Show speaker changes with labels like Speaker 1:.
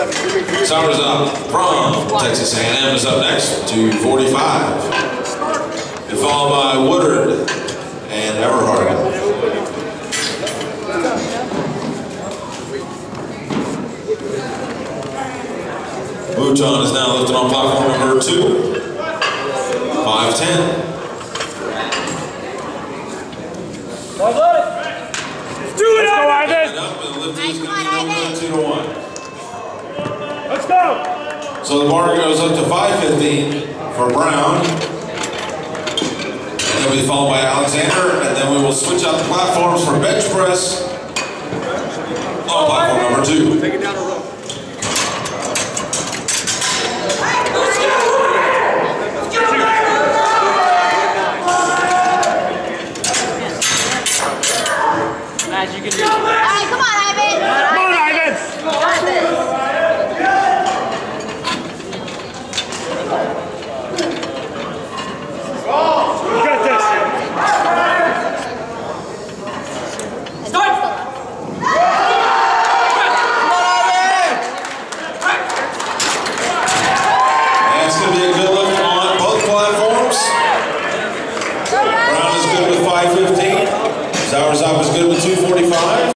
Speaker 1: Summer's up from Texas A&M is up next to 45. And followed by Woodard and Everhard. Mouton is now lifted on platform number two. 5'10". Do it, Ivan! And up So the marker goes up to 515 for Brown. And then we follow by Alexander, and then we will switch out the platforms for bench press on platform number two. Take it down a rope. All
Speaker 2: right, come on.
Speaker 1: Hours off is good with 245.